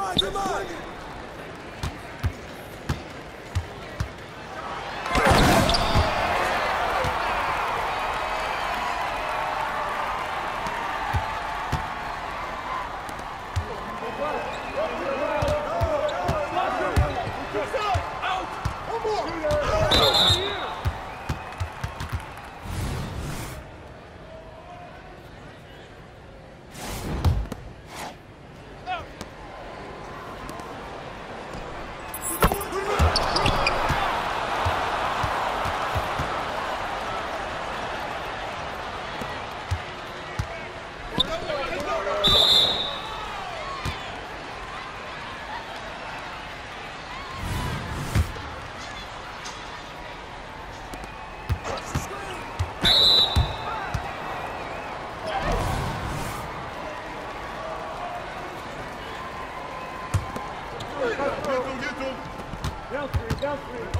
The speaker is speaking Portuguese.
demais, demais! Chelsea.